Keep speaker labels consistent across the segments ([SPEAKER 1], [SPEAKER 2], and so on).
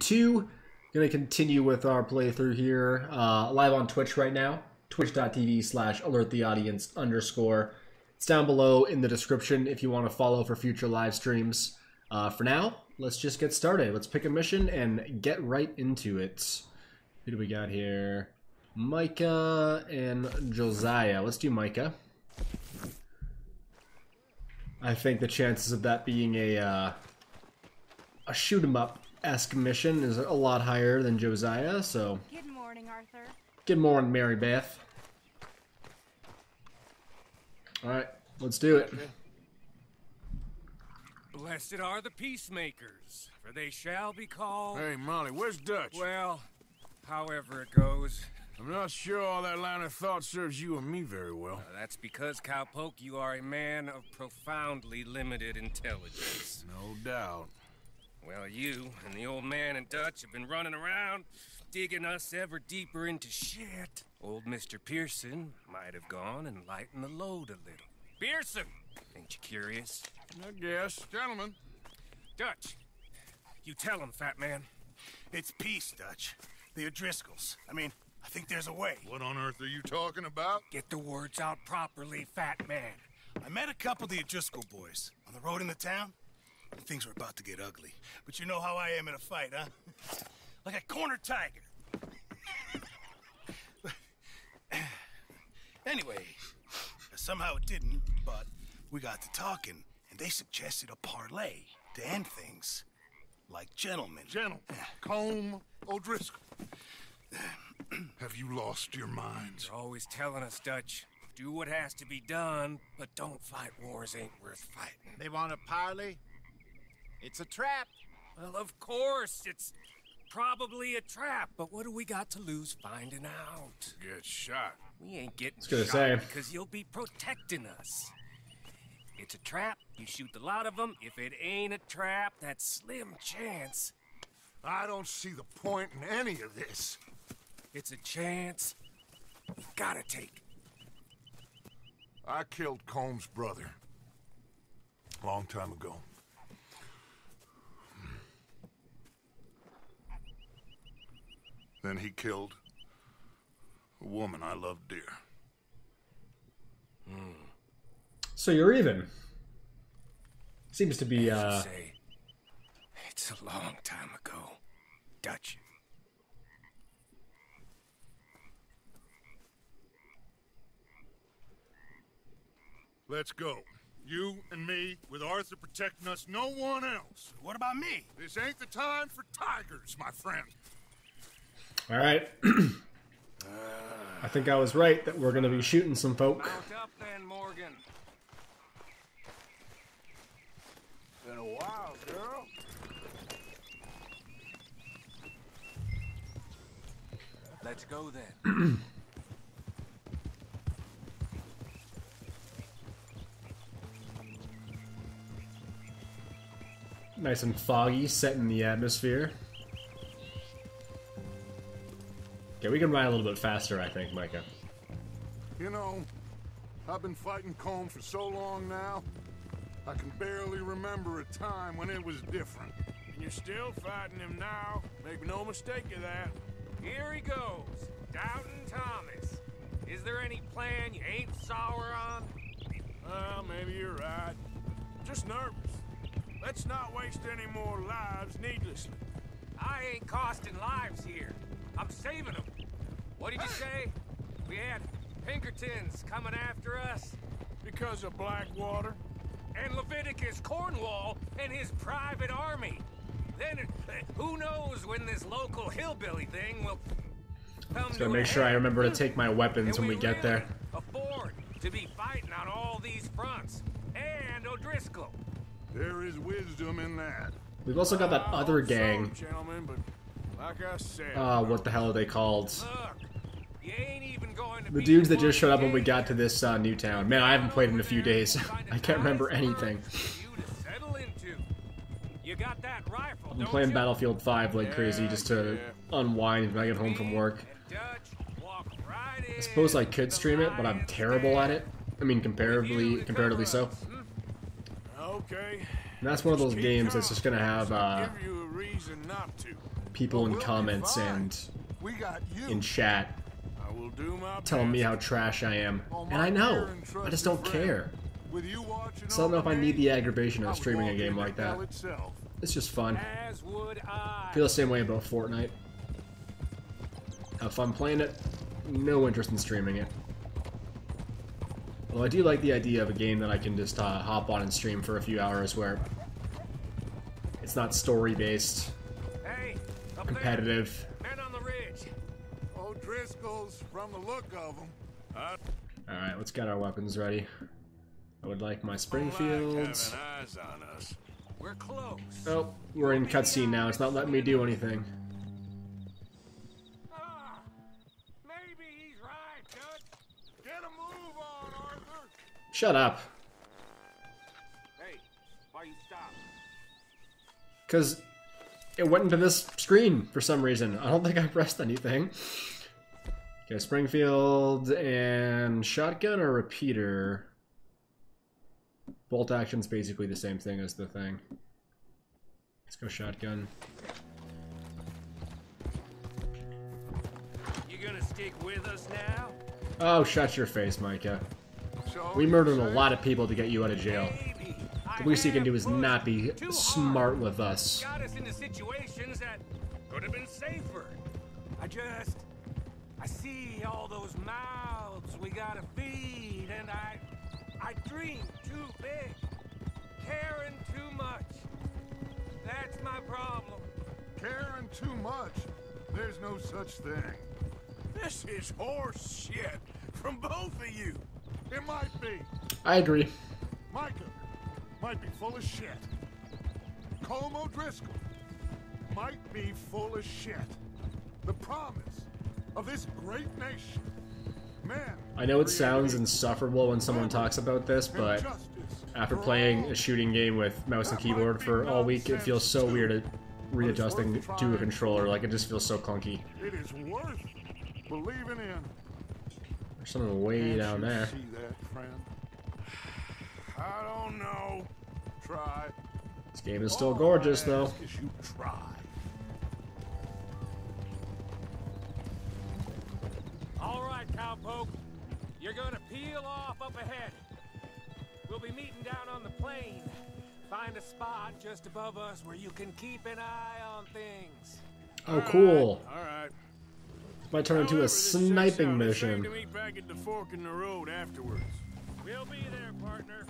[SPEAKER 1] two. Gonna continue with our playthrough here. Uh, live on Twitch right now. Twitch.tv slash alert the audience underscore. It's down below in the description if you want to follow for future live streams. Uh, for now, let's just get started. Let's pick a mission and get right into it. Who do we got here? Micah and Josiah. Let's do Micah. I think the chances of that being a uh, a shoot 'em up esque mission is a lot higher than Josiah. So
[SPEAKER 2] Good morning, Arthur.
[SPEAKER 1] good morning, Mary Beth. All right, let's do it.
[SPEAKER 3] Blessed are the peacemakers, for they shall be called.
[SPEAKER 4] Hey, Molly, where's Dutch?
[SPEAKER 3] Well, however it goes.
[SPEAKER 4] I'm not sure all that line of thought serves you and me very well.
[SPEAKER 3] Uh, that's because, Cowpoke, you are a man of profoundly limited intelligence.
[SPEAKER 4] No doubt.
[SPEAKER 3] Well, you and the old man and Dutch have been running around, digging us ever deeper into shit. Old Mr. Pearson might have gone and lightened the load a little. Pearson! Ain't you curious?
[SPEAKER 4] I guess. Gentlemen.
[SPEAKER 3] Dutch, you tell him, fat man.
[SPEAKER 5] It's peace, Dutch. The O'Driscolls. I mean, I think there's a way.
[SPEAKER 4] What on earth are you talking about?
[SPEAKER 3] Get the words out properly, fat man.
[SPEAKER 5] I met a couple of the O'Driscoll boys on the road in the town. And Things were about to get ugly. But you know how I am in a fight, huh? Like a corner tiger. anyway, somehow it didn't, but we got to talking, and they suggested a parlay to end things. Like gentlemen.
[SPEAKER 6] Gentlemen, Colm O'Driscoll. Have you lost your minds?
[SPEAKER 3] You're always telling us, Dutch. Do what has to be done, but don't fight wars ain't worth fighting.
[SPEAKER 7] They want a parley? It's a trap.
[SPEAKER 3] Well, of course, it's probably a trap, but what do we got to lose finding out?
[SPEAKER 4] Get shot.
[SPEAKER 3] We ain't getting
[SPEAKER 1] gonna
[SPEAKER 3] shot
[SPEAKER 1] say.
[SPEAKER 3] because you'll be protecting us. It's a trap. You shoot the lot of them. If it ain't a trap, that's slim chance.
[SPEAKER 6] I don't see the point in any of this.
[SPEAKER 3] It's a chance. You gotta take.
[SPEAKER 6] I killed Colm's brother. A long time ago. Then he killed a woman I loved dear.
[SPEAKER 1] So you're even. Seems to be
[SPEAKER 3] As
[SPEAKER 1] uh,
[SPEAKER 3] say, it's a long time ago, Dutch.
[SPEAKER 6] Let's go. You and me, with Arthur protecting us, no one else.
[SPEAKER 5] What about me?
[SPEAKER 6] This ain't the time for tigers, my friend.
[SPEAKER 1] All right. I think I was right that we're gonna be shooting some folk.
[SPEAKER 3] Mount up then, Morgan.
[SPEAKER 4] Been a while, girl.
[SPEAKER 3] Let's go then.
[SPEAKER 1] Nice and foggy, setting the atmosphere. Okay, we can ride a little bit faster, I think, Micah.
[SPEAKER 6] You know, I've been fighting Colm for so long now, I can barely remember a time when it was different.
[SPEAKER 4] And you're still fighting him now. Make no mistake of that.
[SPEAKER 3] Here he goes, Doubting Thomas. Is there any plan you ain't sour on?
[SPEAKER 4] Well, maybe you're right. Just nervous. Let's not waste any more lives needlessly.
[SPEAKER 3] I ain't costing lives here. I'm saving them. What did you say? We had Pinkertons coming after us?
[SPEAKER 4] Because of Blackwater.
[SPEAKER 3] And Leviticus Cornwall and his private army. Then uh, who knows when this local hillbilly thing will come
[SPEAKER 1] So
[SPEAKER 3] to
[SPEAKER 1] make
[SPEAKER 3] a
[SPEAKER 1] sure I remember to take my weapons
[SPEAKER 3] Can
[SPEAKER 1] when we
[SPEAKER 3] we
[SPEAKER 1] get there.
[SPEAKER 3] really afford to be fighting on all these fronts. And O'Driscoll.
[SPEAKER 6] There is wisdom in that.
[SPEAKER 1] We've also got that
[SPEAKER 4] I
[SPEAKER 1] other
[SPEAKER 4] hope so,
[SPEAKER 1] gang.
[SPEAKER 4] gentlemen, but like I said,
[SPEAKER 1] Uh, what the hell are they called?
[SPEAKER 3] Look, you ain't even going to
[SPEAKER 1] The dudes that just showed up when we got to this uh, new town. Man, I haven't played in a few days. I can't remember anything.
[SPEAKER 3] You to settle into. You got that rifle,
[SPEAKER 1] I'm playing? Battlefield 5 like crazy just to unwind when I get home from work.
[SPEAKER 3] And Dutch, walk right
[SPEAKER 1] I suppose I could stream it, but I'm terrible at it. I mean, comparatively, comparatively so.
[SPEAKER 4] Okay.
[SPEAKER 1] And that's one of those games that's just gonna have uh,
[SPEAKER 4] Give you a reason not to.
[SPEAKER 1] people in comments and
[SPEAKER 6] We got you.
[SPEAKER 1] in chat
[SPEAKER 4] I will do my
[SPEAKER 1] telling me how trash I am. And I know. I just don't care.
[SPEAKER 6] With you watching
[SPEAKER 1] So I don't know if I need the aggravation of streaming a game like that. It's just fun.
[SPEAKER 3] I.
[SPEAKER 1] feel the same way about Fortnite. Have fun playing it. No interest in streaming it. Although I do like the idea of a game that I can just uh, hop on and stream for a few hours where it's not story based,
[SPEAKER 3] Hey, up
[SPEAKER 1] competitive.
[SPEAKER 3] Men on the ridge.
[SPEAKER 6] O'Driscoll's, from the look of them.
[SPEAKER 1] Alright, let's get our weapons ready. I would like my Springfields.
[SPEAKER 4] on us.
[SPEAKER 3] We're close.
[SPEAKER 1] Oh, we're in cutscene now. It's not letting me do anything.
[SPEAKER 3] Ah, maybe he's right, Dutch.
[SPEAKER 6] Get a move on, Arthur.
[SPEAKER 1] Shut up.
[SPEAKER 3] Hey, why you stop?
[SPEAKER 1] Because it went into this screen for some reason. I don't think I pressed anything. Okay, Springfield and shotgun or repeater. Bolt action's basically the same thing as the thing. Let's go shotgun.
[SPEAKER 3] You gonna stick with us now?
[SPEAKER 1] Oh, shut your face, Micah.
[SPEAKER 6] So
[SPEAKER 1] We murdered a lot of people to get you out of jail.
[SPEAKER 3] Maybe.
[SPEAKER 1] The least you can do is not be smart with us.
[SPEAKER 3] Got us into situations that could have been safer. I just, I see all those mouths we gotta feed, and I, I dream too big, caring too much. That's my problem.
[SPEAKER 6] Caring too much. There's no such thing.
[SPEAKER 4] This is horse shit from both of you.
[SPEAKER 6] It might be.
[SPEAKER 1] I agree.
[SPEAKER 6] Micah might be full of shit. Colm O'Driscoll might be full of shit. The promise of this great nation. Man.
[SPEAKER 1] I know it sounds insufferable when someone talks about this, but after playing a shooting game with mouse and keyboard for all week, it feels so weird at readjusting to a controller. Like it just feels so clunky.
[SPEAKER 6] It is worth believing in.
[SPEAKER 1] There's something way down there.
[SPEAKER 6] See that, friend?
[SPEAKER 4] I don't know.
[SPEAKER 6] Try.
[SPEAKER 1] This game is still
[SPEAKER 6] All I
[SPEAKER 1] gorgeous, though.
[SPEAKER 6] is you try.
[SPEAKER 3] All right, cowpoke. You're gonna peel off up ahead. We'll be meeting down on the plain. Find a spot just above us where you can keep an eye on things.
[SPEAKER 1] Oh, cool.
[SPEAKER 4] All right.
[SPEAKER 1] Might turn into a sniping
[SPEAKER 4] out. Let's aim
[SPEAKER 1] mission.
[SPEAKER 4] to meet back at the fork in the road afterwards.
[SPEAKER 3] We'll be there, partner.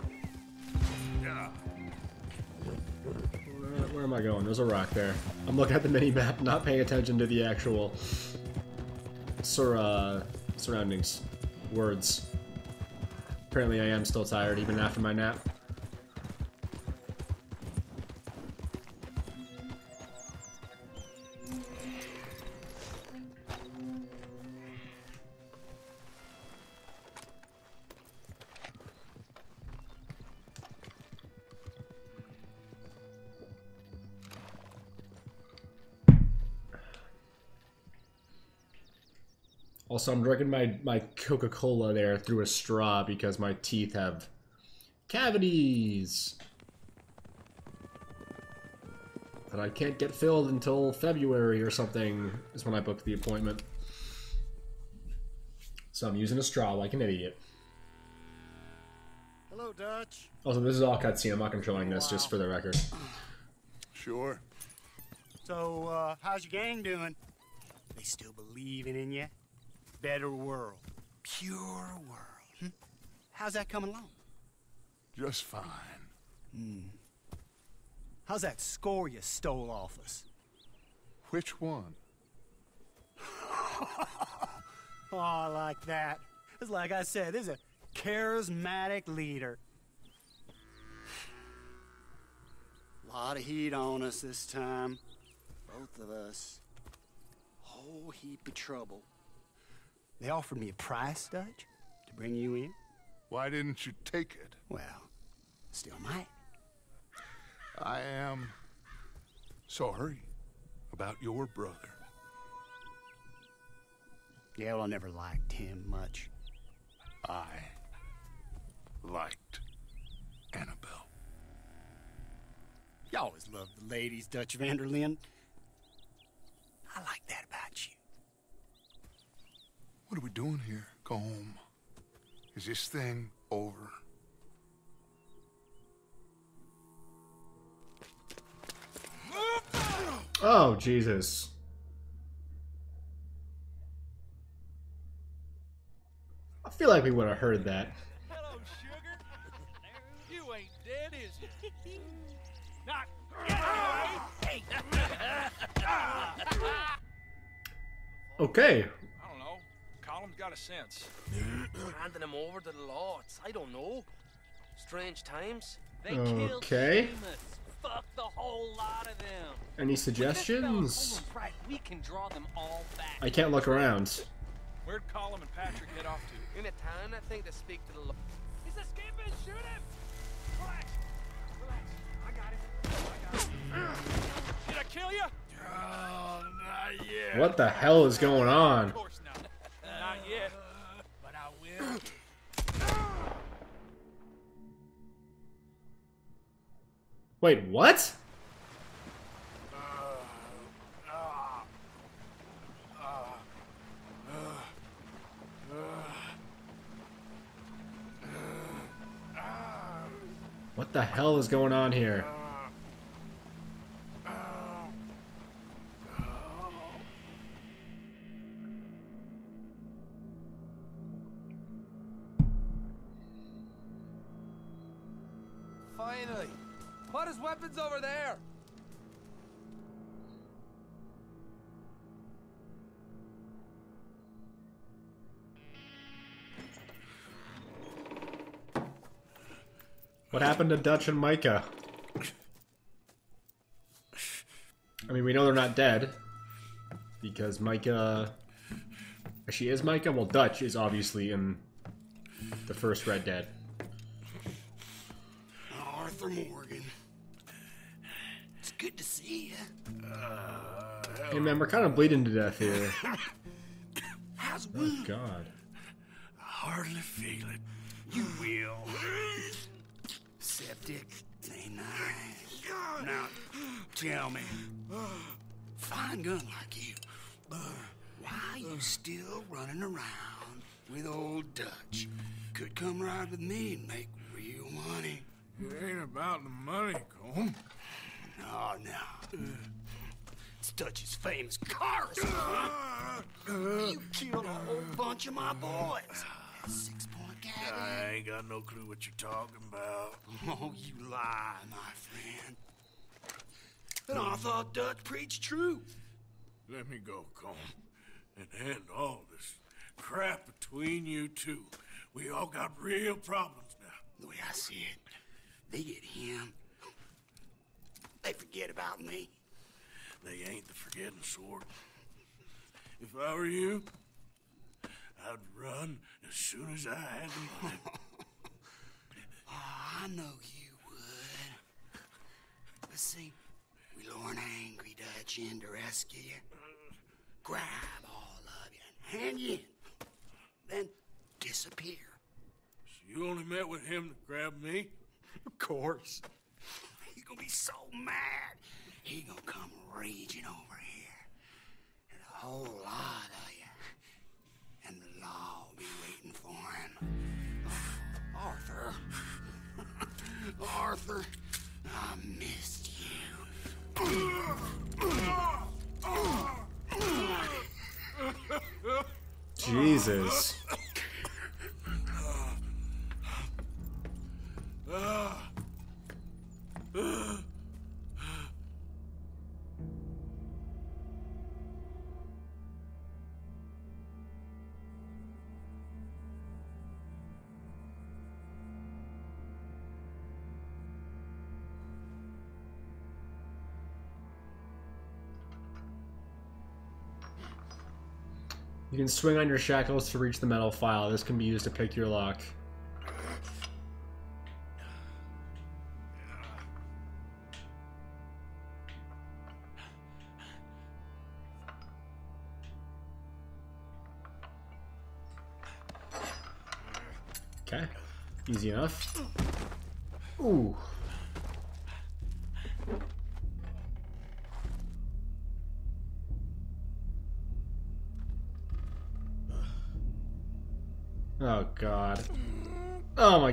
[SPEAKER 1] Where, am I going? There's a rock there. I'm looking at the mini map, not paying attention to the actual sur uh, surroundings, words. Apparently, I am still tired even after my nap. Also, I'm drinking my, my Coca Cola there through a straw because my teeth have cavities that I can't get filled until February or something, is when I booked the appointment. So I'm using a straw like an idiot.
[SPEAKER 7] Hello, Dutch.
[SPEAKER 1] Also, this is all cutscene. I'm not controlling this, just for the record.
[SPEAKER 6] Sure.
[SPEAKER 7] So, uh, how's your gang doing? They still believing in you? Better world. Pure world. Hmm? How's that coming along?
[SPEAKER 6] Just fine.
[SPEAKER 7] How's that score you stole off us?
[SPEAKER 6] Which one?
[SPEAKER 7] Oh, I like that. It's like I said, this is a charismatic leader. A Lot of heat on us this time. Both of us. Whole heap of trouble. They offered me a price, Dutch, to bring you in.
[SPEAKER 6] Why didn't you take it?
[SPEAKER 7] Well, still might.
[SPEAKER 6] I am sorry about your brother.
[SPEAKER 7] Yeah, well, I never liked him much.
[SPEAKER 6] I liked Annabelle.
[SPEAKER 7] You always loved the ladies, Dutch van der Linde.
[SPEAKER 6] Doing here? Go home. Is this thing over?
[SPEAKER 1] Oh, Jesus. I feel like we would have heard that.
[SPEAKER 2] Hello, sugar. You ain't dead, is you? Not.
[SPEAKER 1] Okay.
[SPEAKER 2] Got a sense.
[SPEAKER 8] Handing him over to the lords. I don't know. Strange times.
[SPEAKER 9] They killed
[SPEAKER 1] Okay.
[SPEAKER 9] Seamus. Fuck the whole lot of them.
[SPEAKER 1] Any suggestions?
[SPEAKER 9] fella Pratt, we can draw them all back.
[SPEAKER 1] I can't look around.
[SPEAKER 2] Where'd Colm and Patrick head off to?
[SPEAKER 8] In a town, I think, to speak to the lords.
[SPEAKER 9] He's escaping. Shoot him.
[SPEAKER 2] Relax. Relax. I got it. I got it. Did I kill you?
[SPEAKER 5] Oh, not yet.
[SPEAKER 1] What the hell is going on? Wait, what? What the hell is going on here?
[SPEAKER 8] What
[SPEAKER 1] happened to Dutch and Micah? I mean, we know they're not dead. Because Micah... She is Micah? Well, Dutch is obviously in the first Red Dead.
[SPEAKER 7] Arthur Morgan. It's good to see you.
[SPEAKER 1] Hey man, we're kind of bleeding to death here.
[SPEAKER 7] How's
[SPEAKER 1] Oh god.
[SPEAKER 5] I hardly feel it.
[SPEAKER 7] 69. Now, tell me, fine gun like you, why are you still running around with old Dutch? Could come ride with me and make real money.
[SPEAKER 4] It ain't about the money, Colm.
[SPEAKER 7] Oh, no, no. It's Dutch's famous cars. Uh, uh, you killed a whole bunch of my boys gag.
[SPEAKER 5] I ain't got no clue what you're talking about.
[SPEAKER 7] Oh, you lie, my friend. But I thought Dutch preached truth.
[SPEAKER 4] Let me go, Colm. And end all this crap between you two. We all got real problems now.
[SPEAKER 7] The way I see it, they get him. They forget about me.
[SPEAKER 5] They ain't the forgetting sort. If I were you, I'd run as soon as I had the money.
[SPEAKER 7] Oh, I know you would. But see, we lure an angry Dutch in to rescue you. Grab all of you and hand you in. Then disappear.
[SPEAKER 4] So you only met with him to grab me?
[SPEAKER 7] Of course. He gonna be so mad. He gonna come raging over here. And a whole lot of you. Arthur. Arthur, I missed you.
[SPEAKER 1] Jesus. Ah. Ah. Ah. You can swing on your shackles to reach the metal file. This can be used to pick your lock. Okay. Easy enough.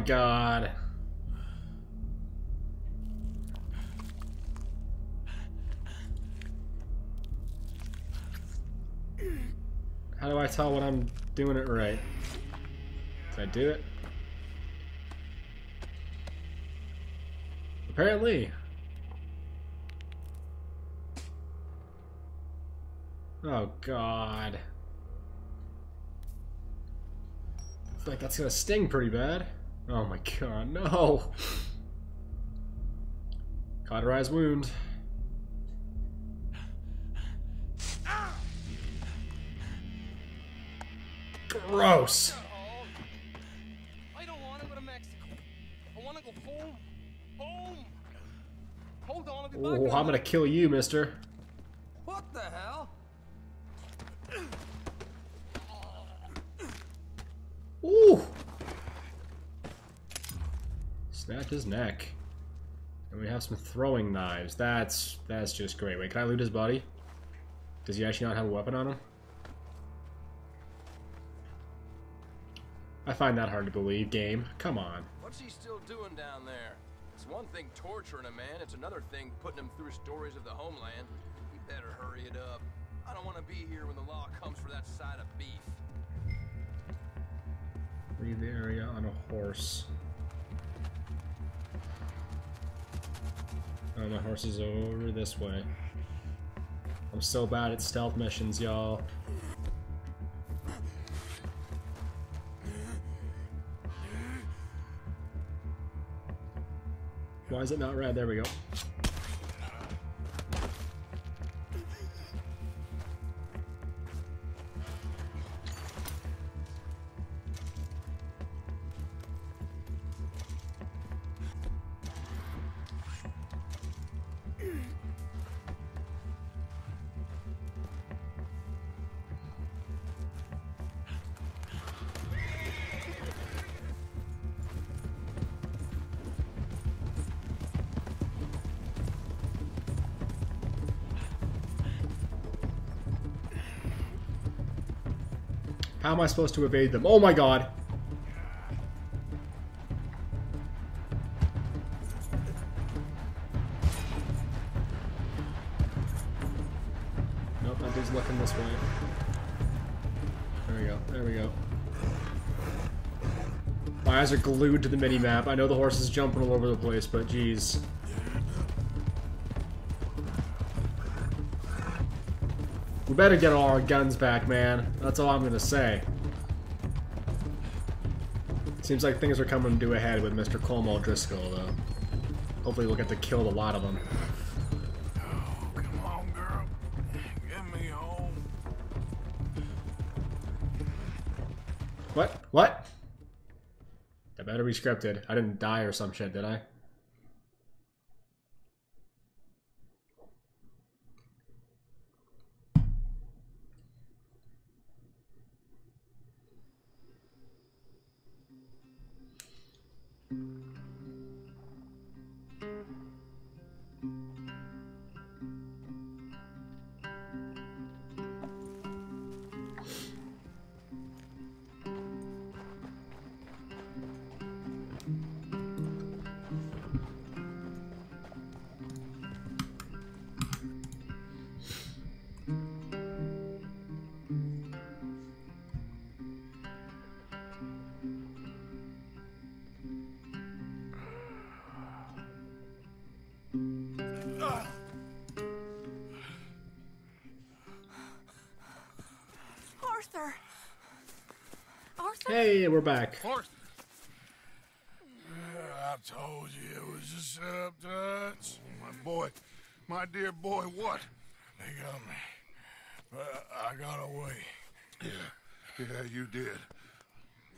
[SPEAKER 1] God. How do I tell when I'm doing it right? Did I do it? Apparently. Oh god. I feel like that's gonna sting pretty bad. Oh my god, no! Cauterized wound. Gross!
[SPEAKER 8] I don't want to go to Mexico. I want to go home. Home. Hold on, I'll be back.
[SPEAKER 1] Oh, I'm gonna kill you, mister. His neck. And we have some throwing knives. That's that's just great. Wait, can I loot his body? Does he actually not have a weapon on him? I find that hard to believe, game. Come on.
[SPEAKER 10] What's he still doing down there? It's one thing torturing a man, it's another thing putting him through stories of the homeland. He better hurry it up. I don't want to be here when the law comes for that side of beef.
[SPEAKER 1] Leave the area on a horse. Oh, my horse is over this way. I'm so bad at stealth missions, y'all. Why is it not red? There we go. Am I supposed to evade them? Oh my god! Nope, that dude's looking this way. There we go, there we go. My eyes are glued to the mini-map. I know the horse is jumping all over the place, but geez. Better get all our guns back, man. That's all I'm gonna say. Seems like things are coming to a head with Mr. Colm O'Driscoll, though. Hopefully we'll get to kill a lot of them. What? What? That better be scripted. I didn't die or some shit, did I? Back.
[SPEAKER 4] Horse. I told you it was a setup, Dutch. My boy, my dear boy, what? They got me. But I got away. Yeah, yeah, you did.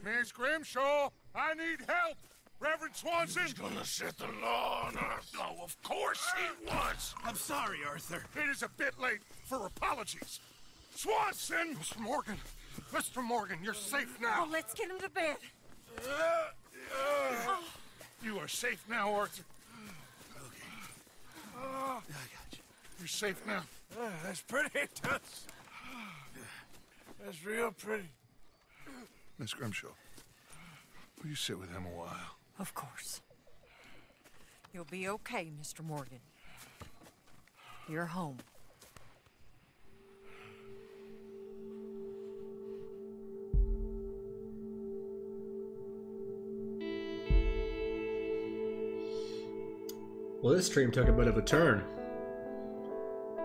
[SPEAKER 4] Miss Grimshaw, I need help. Reverend Swanson. He's gonna set the law on us. Oh, of course he was.
[SPEAKER 5] I'm sorry, Arthur.
[SPEAKER 4] It is a bit late for apologies. Swanson! Mr. Morgan, Mr. Morgan, you're safe now.
[SPEAKER 11] Oh, let's get him to bed.
[SPEAKER 4] Uh, uh, You are safe now, Arthur. Okay. I got you. You're safe now. that's pretty, Toots. That's real pretty.
[SPEAKER 6] Miss Grimshaw,
[SPEAKER 4] Will you sit with him a while?
[SPEAKER 11] Of course. You'll be okay, Mr. Morgan. You're home.
[SPEAKER 1] Well, this stream took a bit of a turn.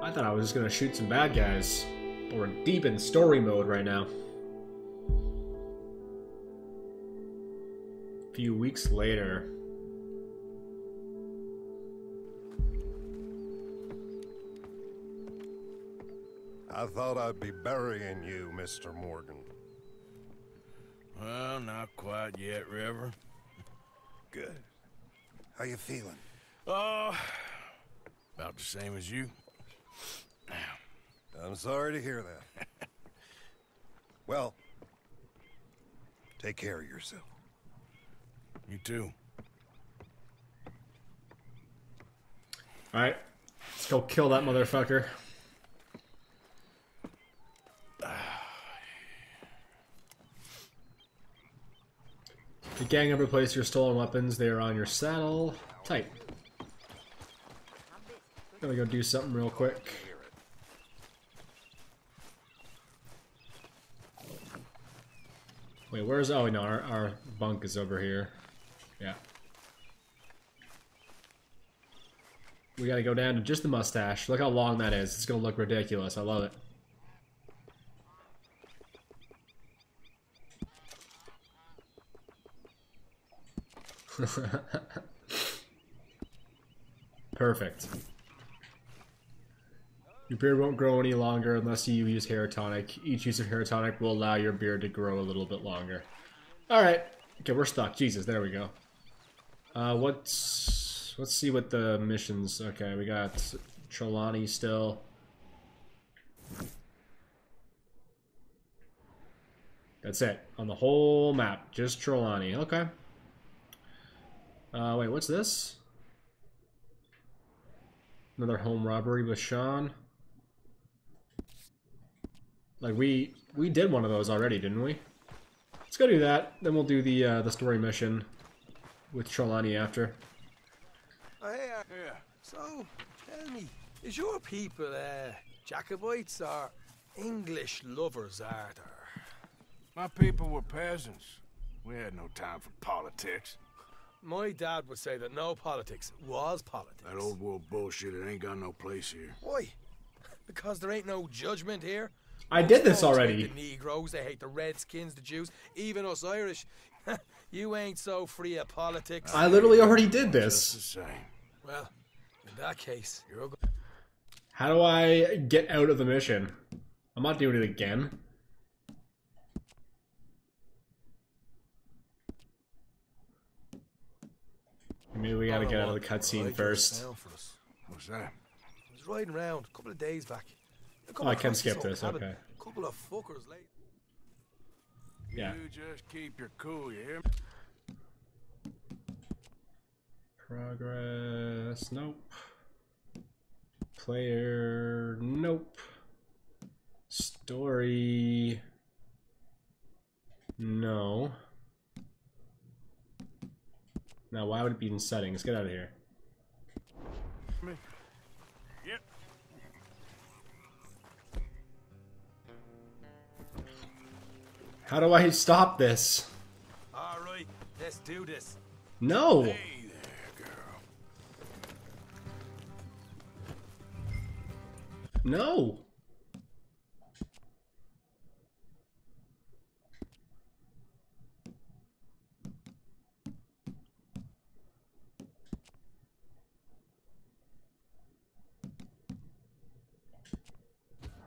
[SPEAKER 1] I thought I was just gonna shoot some bad guys, but we're deep in story mode right now. A few weeks later.
[SPEAKER 12] I thought I'd be burying you, Mr. Morgan.
[SPEAKER 5] Well, not quite yet, River.
[SPEAKER 12] Good. How you feeling?
[SPEAKER 5] Oh, about the same as you.
[SPEAKER 12] I'm sorry to hear that. well, take care of yourself.
[SPEAKER 5] You too.
[SPEAKER 1] Alright, let's go kill that motherfucker. The gang have replaced your stolen weapons. They are on your saddle. Tight. Gonna go do something real quick. Wait, where's... Oh, no, our, our bunk is over here. Yeah. We gotta go down to just the mustache. Look how long that is. It's gonna look ridiculous. I love it. Perfect. Your beard won't grow any longer unless you use hair tonic. Each use of hair tonic will allow your beard to grow a little bit longer. Alright. Okay, we're stuck. Jesus, there we go. Uh, what's... Let's see what the missions... Okay, we got Trelawny still. That's it. On the whole map. Just Trelawny. Okay. Uh, wait, what's this? Another home robbery with Sean. Like we we did one of those already, didn't we? Let's go do that. Then we'll do the uh, the story mission with Trelawny after.
[SPEAKER 8] Oh, hey, yeah. So, tell me, is your people uh, Jacobites or English lovers, are there?
[SPEAKER 4] My people were peasants. We had no time for politics.
[SPEAKER 8] My dad would say that no politics was politics.
[SPEAKER 4] That old world bullshit, it ain't got no place here.
[SPEAKER 8] Why? Because there ain't no judgment here.
[SPEAKER 1] I did this already.
[SPEAKER 8] The Negroes, they hate the Redskins, the Jews, even us Irish. you ain't so free of politics.
[SPEAKER 1] I literally already did this.
[SPEAKER 4] Just the same.
[SPEAKER 8] Well, in that case, you're go-
[SPEAKER 1] How do I get out of the mission? I'm not doing it again. Maybe we gotta get out of the cutscene first.
[SPEAKER 4] What's that?
[SPEAKER 8] I was riding around a couple of days back. I
[SPEAKER 1] Oh, I can skip this, okay.
[SPEAKER 8] Couple of fuckers late.
[SPEAKER 1] Yeah.
[SPEAKER 4] You just keep your cool, you hear me?
[SPEAKER 1] Progress. Nope. Player. Nope. Story. No. Now, why would it be in settings? Get out of here. How do I stop this?
[SPEAKER 8] All right, let's do this.
[SPEAKER 1] No!
[SPEAKER 4] Hey there.
[SPEAKER 1] No!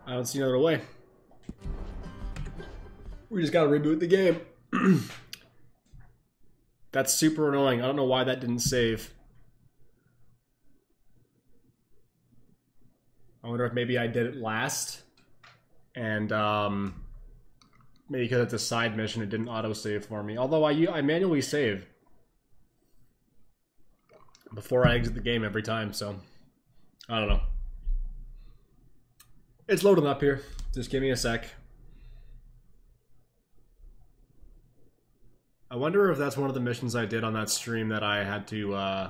[SPEAKER 1] I don't see another way. We just gotta reboot the game. That's super annoying. I don't know why that didn't save. I wonder if maybe I did it last. And um, maybe because it's a side mission, it didn't autosave for me. Although I, I manually save before I exit the game every time, so I don't know. It's loading up here. Just give me a sec. I wonder if that's one of the missions I did on that stream that I had to uh,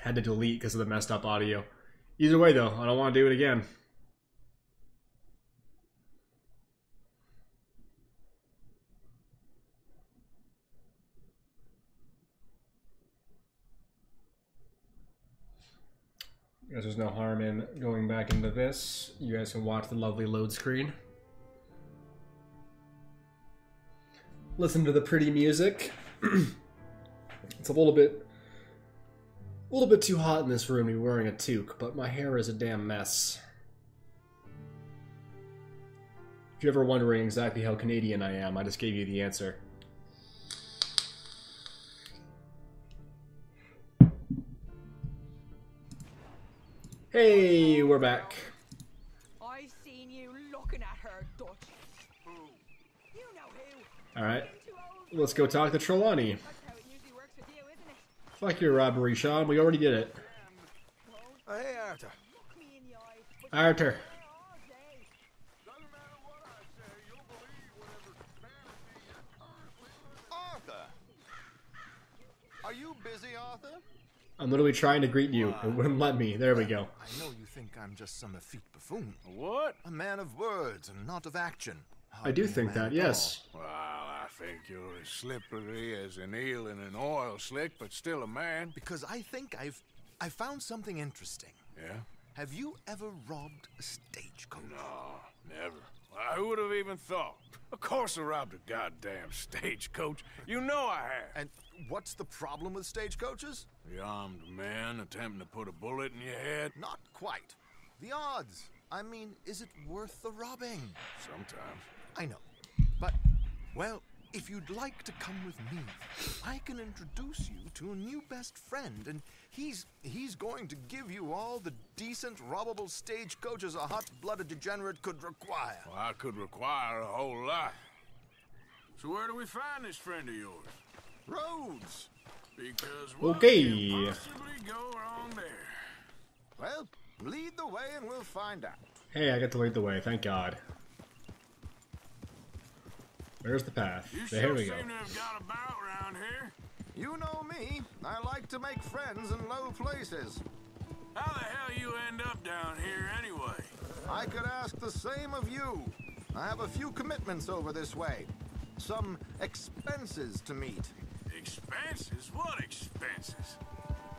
[SPEAKER 1] had to delete because of the messed up audio. Either way, though, I don't want to do it again. There's no harm in going back into this. You guys can watch the lovely load screen. Listen to the pretty music. it's a little bit a little bit too hot in this room to be wearing a toque, but my hair is a damn mess. If you're ever wondering exactly how Canadian I am, I just gave you the answer. Hey, we're back. Alright. Let's go talk to Trelawny. Fuck your robbery, Sean. We already did it.
[SPEAKER 8] Hey, Arthur.
[SPEAKER 1] Arthur.
[SPEAKER 12] Arthur! Are you busy, Arthur?
[SPEAKER 1] I'm literally trying to greet you. It wouldn't let me. There we go.
[SPEAKER 12] I know you think I'm just some effete buffoon.
[SPEAKER 4] What?
[SPEAKER 12] A man of words and not of action.
[SPEAKER 1] I do think that, yes.
[SPEAKER 4] Well, I think you're as slippery as an eel in an oil slick, but still a man.
[SPEAKER 12] Because I think I've I found something interesting.
[SPEAKER 4] Yeah?
[SPEAKER 12] Have you ever robbed a stagecoach?
[SPEAKER 4] No, never. I would have even thought. Of course I robbed a goddamn stagecoach. You know I have.
[SPEAKER 12] And what's the problem with stagecoaches?
[SPEAKER 4] The armed man attempting to put a bullet in your head?
[SPEAKER 12] Not quite. The odds. I mean, is it worth the robbing?
[SPEAKER 4] Sometimes.
[SPEAKER 12] I know. But, well, if you'd like to come with me, I can introduce you to a new best friend, and he's he's going to give you all the decent, robbable stagecoaches a hot-blooded degenerate could require.
[SPEAKER 4] Well, I could require a whole lot. So where do we find this friend of yours?
[SPEAKER 12] Roads.
[SPEAKER 4] Because what
[SPEAKER 1] Okay.
[SPEAKER 4] can possibly go wrong there?
[SPEAKER 12] Well, lead the way and we'll find out.
[SPEAKER 1] Hey, I get to lead the way. Thank God. Where's the path?
[SPEAKER 4] You
[SPEAKER 1] There
[SPEAKER 4] sure
[SPEAKER 1] we go.
[SPEAKER 4] seem to have got about around here.
[SPEAKER 12] You know me. I like to make friends in low places.
[SPEAKER 4] How the hell you end up down here anyway?
[SPEAKER 12] I could ask the same of you. I have a few commitments over this way. Some expenses to meet.
[SPEAKER 4] Expenses? What expenses?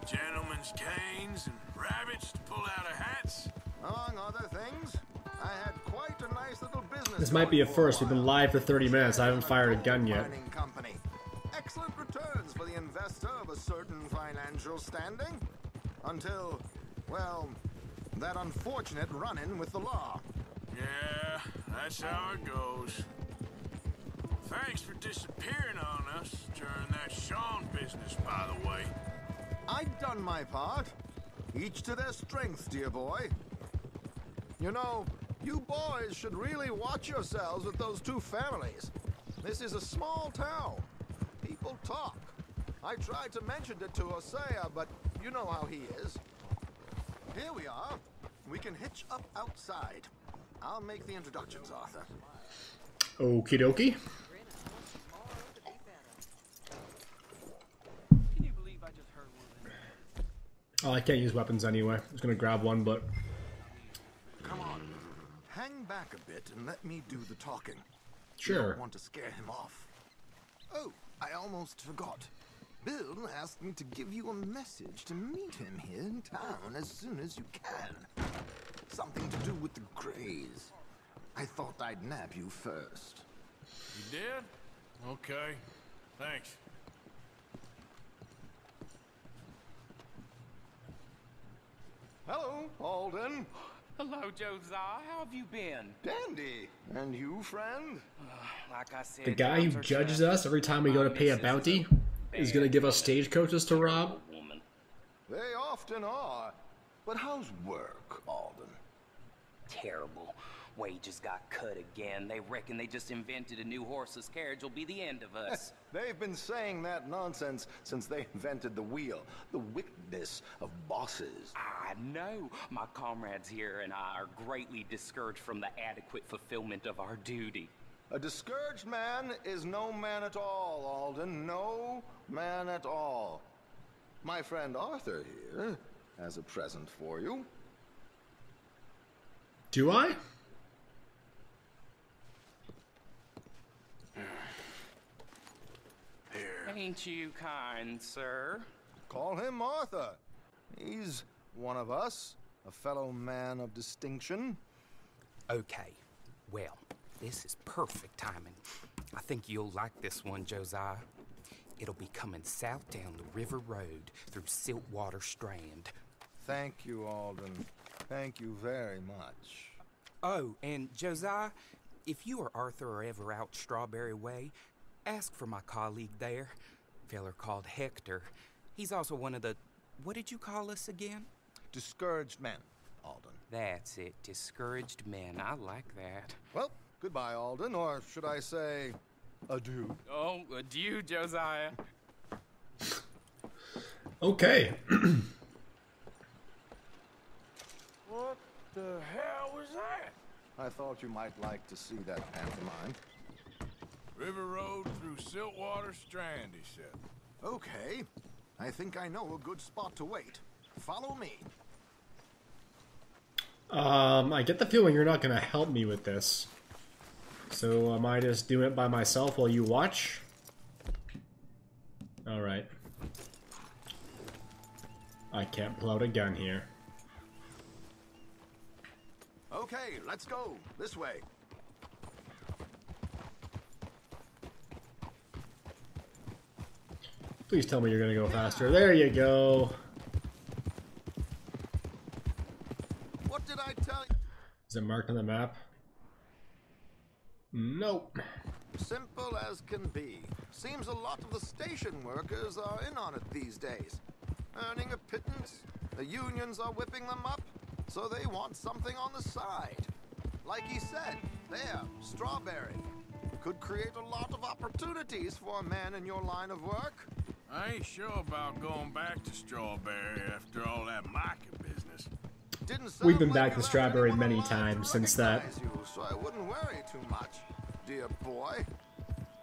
[SPEAKER 4] Gentlemen's canes and rabbits to pull out of hats?
[SPEAKER 12] Among other things, I had quite a nice little business.
[SPEAKER 1] This might be a first. We've been live for 30 minutes. I haven't fired a gun yet.
[SPEAKER 12] company. Excellent returns for the investor of a certain financial standing. Until, well, that unfortunate run-in with the law.
[SPEAKER 4] Yeah, that's how it goes. Thanks for disappearing on us during that Sean business, by the way.
[SPEAKER 12] I've done my part. Each to their strength, dear boy. You know, you boys should really watch yourselves with those two families. This is a small town. People talk. I tried to mention it to Hosea, but you know how he is. Here we are. We can hitch up outside. I'll make the introductions, Arthur.
[SPEAKER 1] Okie dokie.
[SPEAKER 9] Can you believe I just heard one of them?
[SPEAKER 1] Oh, I can't use weapons anyway. I was gonna grab one, but
[SPEAKER 12] Come on. Hang back a bit and let me do the talking. You
[SPEAKER 1] Sure.
[SPEAKER 12] don't want to scare him off. Oh, I almost forgot. Bill asked me to give you a message to meet him here in town as soon as you can. Something to do with the Greys. I thought I'd nab you first.
[SPEAKER 4] You did? Okay. Thanks.
[SPEAKER 12] Hello, Alden.
[SPEAKER 9] Hello, Josiah. How have you been?
[SPEAKER 12] Dandy. And you, friend?
[SPEAKER 9] Like I said,
[SPEAKER 1] the guy who judges
[SPEAKER 9] tough.
[SPEAKER 1] us every time we go to pay a bounty is gonna give us stagecoaches to rob.
[SPEAKER 9] Woman.
[SPEAKER 12] They often are. But how's work, Alden?
[SPEAKER 9] Terrible. Wages got cut again. They reckon they just invented a new horseless carriage will be the end of us.
[SPEAKER 12] They've been saying that nonsense since they invented the wheel. The wickedness of bosses.
[SPEAKER 9] I know. My comrades here and I are greatly discouraged from the adequate fulfillment of our duty.
[SPEAKER 12] A discouraged man is no man at all, Alden. No man at all. My friend Arthur here has a present for you.
[SPEAKER 1] Do I?
[SPEAKER 9] Ain't you kind, sir?
[SPEAKER 12] Call him Arthur. He's one of us, a fellow man of distinction.
[SPEAKER 9] Okay. Well, this is perfect timing. I think you'll like this one, Josiah. It'll be coming south down the river road through Siltwater Strand.
[SPEAKER 12] Thank you, Alden. Thank you very much.
[SPEAKER 9] Oh, and Josiah, if you or Arthur are ever out Strawberry Way, ask for my colleague there, feller called Hector. He's also one of the. What did you call us again?
[SPEAKER 12] Discouraged men, Alden.
[SPEAKER 9] That's it. Discouraged men. I like that.
[SPEAKER 12] Well, goodbye, Alden, or should I say, adieu?
[SPEAKER 9] Oh, adieu, Josiah.
[SPEAKER 1] Okay.
[SPEAKER 4] What the hell was that?
[SPEAKER 12] I thought you might like to see that pantomime.
[SPEAKER 4] River Road through Siltwater Strand, he said.
[SPEAKER 12] Okay. I think I know a good spot to wait. Follow me.
[SPEAKER 1] Um, I get the feeling you're not going to help me with this. So am I just doing it by myself while you watch? Alright. I can't pull out a gun here.
[SPEAKER 12] Okay, let's go. This way.
[SPEAKER 1] Please tell me you're going to go faster. There you go.
[SPEAKER 12] What did I tell you?
[SPEAKER 1] Is it marked on the map? Nope.
[SPEAKER 12] Simple as can be. Seems a lot of the station workers are in on it these days. Earning a pittance. The unions are whipping them up, so they want something on the side. Like he said, there, strawberry. Could create a lot of opportunities for a man in your line of work.
[SPEAKER 4] I ain't sure about going back to Strawberry after all that Micah business.
[SPEAKER 12] Didn't
[SPEAKER 1] We've been
[SPEAKER 12] like
[SPEAKER 1] back to Strawberry many times since that.
[SPEAKER 12] You, so I wouldn't worry too much, dear boy.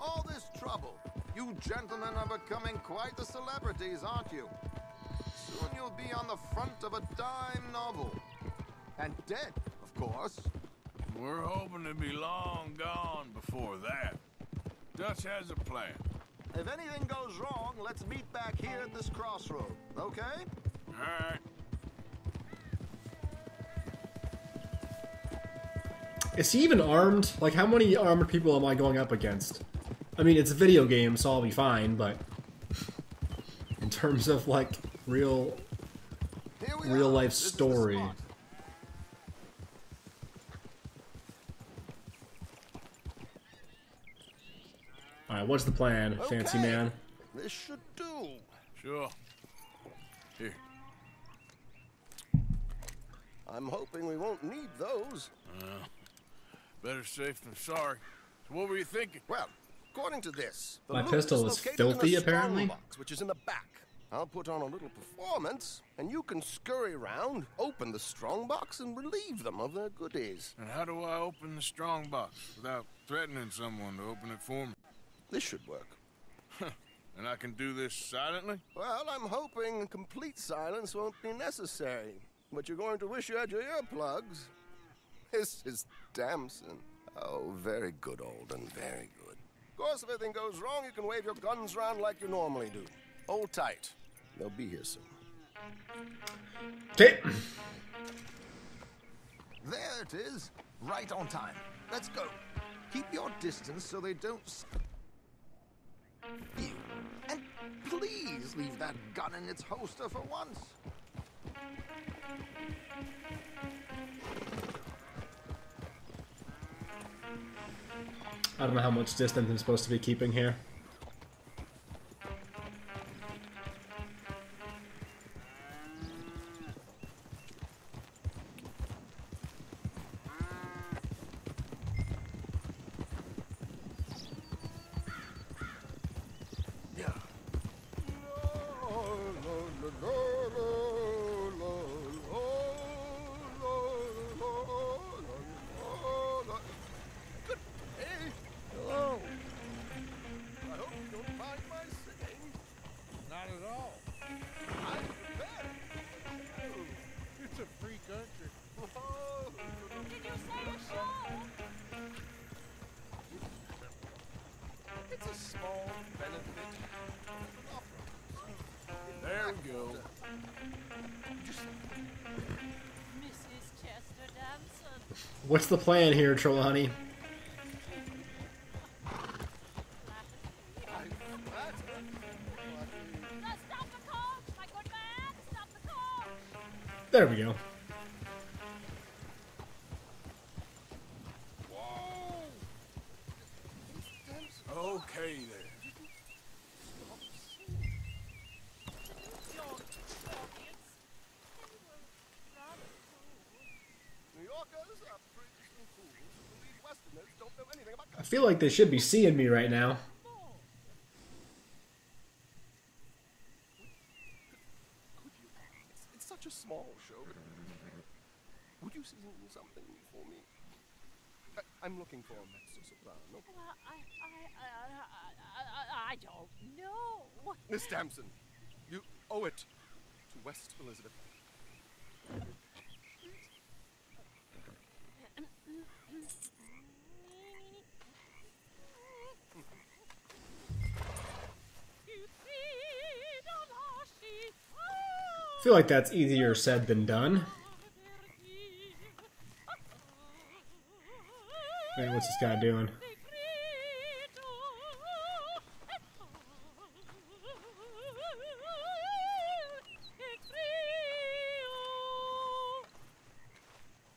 [SPEAKER 12] All this trouble. You gentlemen are becoming quite the celebrities, aren't you? Soon you'll be on the front of a dime novel. And dead, of course.
[SPEAKER 4] We're hoping to be long gone before that. Dutch has a plan.
[SPEAKER 12] If anything goes wrong, let's meet back here at this crossroad, okay?
[SPEAKER 4] All right.
[SPEAKER 1] Is he even armed? Like, how many armored people am I going up against? I mean, it's a video game, so I'll be fine, but... In terms of, like, real... Real life story. What's the plan, fancy man?
[SPEAKER 12] This should do.
[SPEAKER 4] Sure. Here.
[SPEAKER 13] I'm hoping we won't need those.
[SPEAKER 4] Uh, better safe than sorry. So what were you thinking?
[SPEAKER 13] Well, according to this, the
[SPEAKER 1] My pistol is
[SPEAKER 13] located
[SPEAKER 1] filthy, apparently.
[SPEAKER 13] strongbox, which is in the back. I'll put on a little performance, and you can scurry around, open the strongbox, and relieve them of their goodies.
[SPEAKER 4] And how do I open the strong box without threatening someone to open it for me?
[SPEAKER 13] This should work.
[SPEAKER 4] And I can do this silently?
[SPEAKER 13] Well, I'm hoping complete silence won't be necessary. But you're going to wish you had your earplugs. This is Damson. Oh, very good, Alden, very good. Of course, if anything goes wrong, you can wave your guns around like you normally do. Hold tight. They'll be here soon.
[SPEAKER 1] Okay.
[SPEAKER 12] There it is. Right on time. Let's go. Keep your distance so they don't s- you. And please leave that gun in its holster for once.
[SPEAKER 1] I don't know how much distance I'm supposed to be keeping here. What's the plan here, Trelawny? Like they should be seeing me right now.
[SPEAKER 13] It's, it's such a small show. Would you sing something for me? I, I'm looking for a mezzo soprano.
[SPEAKER 14] Well, I, I, I, I, I don't know.
[SPEAKER 13] Miss Damson, you owe it to West Elizabeth.
[SPEAKER 1] I feel like that's easier said than done. Wait, what's this guy doing?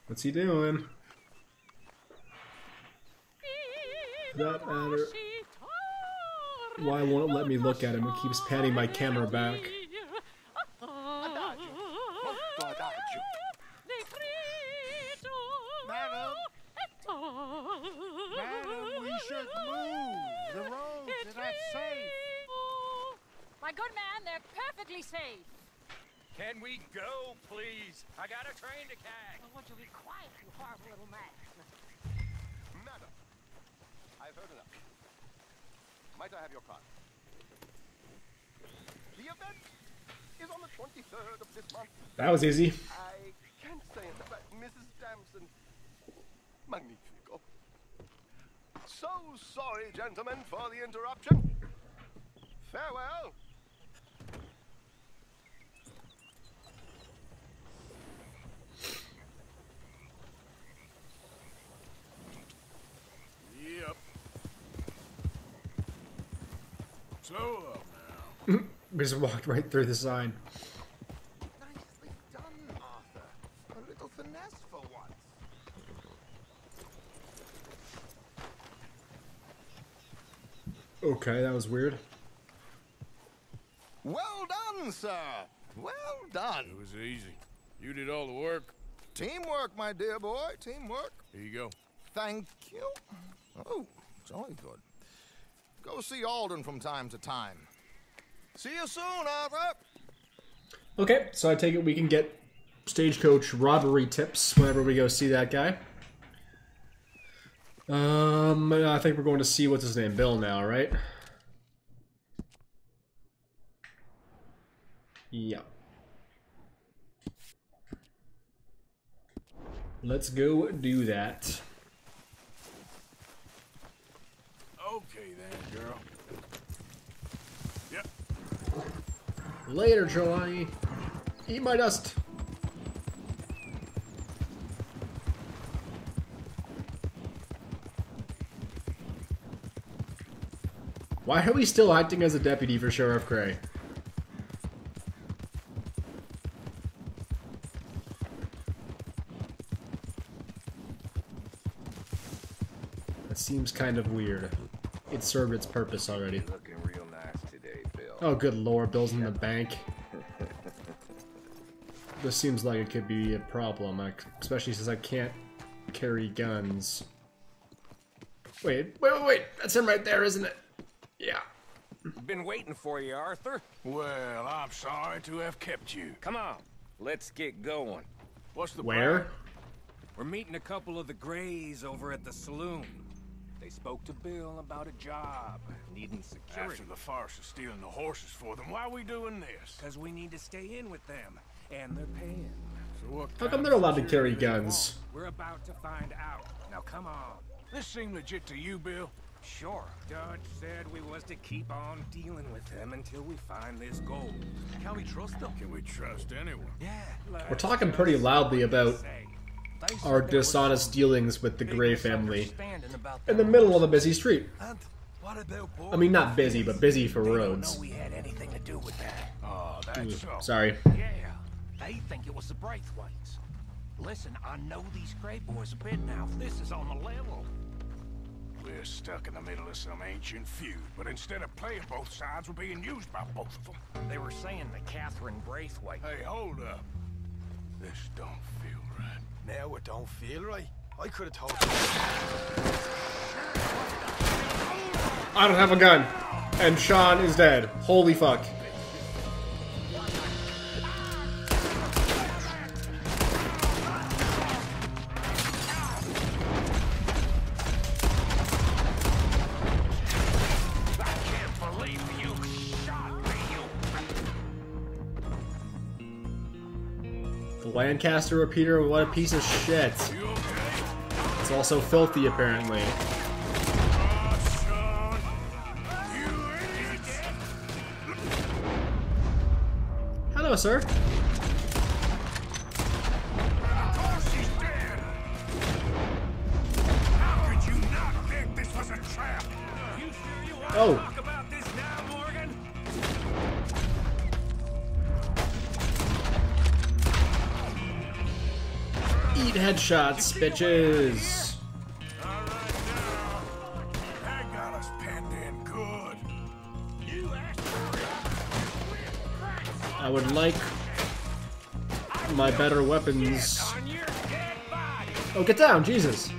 [SPEAKER 1] What's he doing? That matter. Why won't it let me look at him? It keeps panning my camera back.
[SPEAKER 3] Go, please? I got a train to catch.
[SPEAKER 14] I want you to be quiet, you horrible little man?
[SPEAKER 13] Madam, I've heard enough. Might I have your card? The event is on the 23rd of this month.
[SPEAKER 1] That was easy.
[SPEAKER 13] I can't say it, but Mrs. Damson. Magnifico. So sorry, gentlemen, for the interruption. Farewell.
[SPEAKER 6] Yep. So up now.
[SPEAKER 1] We just walked right through the sign.
[SPEAKER 12] Nicely done, Arthur. A little finesse for once.
[SPEAKER 1] Okay, that was weird.
[SPEAKER 12] Well done, sir. Well done.
[SPEAKER 6] It was easy. You did all the work.
[SPEAKER 12] Teamwork, my dear boy. Teamwork.
[SPEAKER 6] Here you go.
[SPEAKER 12] Thank you. Oh, jolly good. Go see Alden from time to time. See you soon, Arthur.
[SPEAKER 1] Okay, so I take it we can get stagecoach robbery tips whenever we go see that guy. Um, I think we're going to see what's his name, Bill now, right? Yeah. Let's go do that.
[SPEAKER 6] Okay then, girl. Yep.
[SPEAKER 1] Later, Trelawny. Eat my dust. Why are we still acting as a deputy for Sheriff Gray? That seems kind of weird. It served its purpose already.
[SPEAKER 15] Looking
[SPEAKER 1] Oh, good lord, Bill's in the bank. This seems like it could be a problem, especially since I can't carry guns. Wait, wait, wait, wait! That's him right there, isn't it? Yeah.
[SPEAKER 3] Been waiting for you, Arthur.
[SPEAKER 6] Well, I'm sorry to have kept you.
[SPEAKER 3] Come on, let's get going.
[SPEAKER 6] What's the
[SPEAKER 1] Where?
[SPEAKER 3] We're meeting a couple of the Grays over at the saloon. They spoke to Bill about a job, needing security.
[SPEAKER 6] After the farce of stealing the horses for them, why are we doing this?
[SPEAKER 3] Because we need to stay in with them, and they're paying.
[SPEAKER 6] So what
[SPEAKER 1] How come they're allowed to carry
[SPEAKER 6] do they want?
[SPEAKER 1] guns?
[SPEAKER 3] We're about to find out. Now come on.
[SPEAKER 6] This seem legit to you, Bill?
[SPEAKER 3] Sure. Dutch said we was to keep on dealing with them until we find this gold. Can we trust them?
[SPEAKER 6] Can we trust anyone?
[SPEAKER 3] Yeah.
[SPEAKER 1] We're talking pretty loudly about
[SPEAKER 3] our dishonest dealings with the Gray family in the middle of a busy street. I mean, not busy, but busy for roads.
[SPEAKER 16] we had anything to do with that.
[SPEAKER 4] Oh,
[SPEAKER 3] Ooh, sorry.
[SPEAKER 16] Yeah, they think it was the Braithwaites. Listen, I know these Gray boys a bit now. This is on the level.
[SPEAKER 4] We're stuck in the middle of some ancient feud, but instead of playing both sides, we're being used by both of them.
[SPEAKER 16] They were saying that Catherine Braithwaite.
[SPEAKER 4] Hey, hold up. This don't feel right.
[SPEAKER 17] Now it don't feel right. I could have told you.
[SPEAKER 3] I don't have a gun. And Sean is dead. Holy fuck. Lancaster repeater, what a piece of shit. It's also filthy, apparently. Hello, sir.
[SPEAKER 4] How
[SPEAKER 3] Eat headshots, bitches. I would like my better weapons. Oh, get down, Jesus.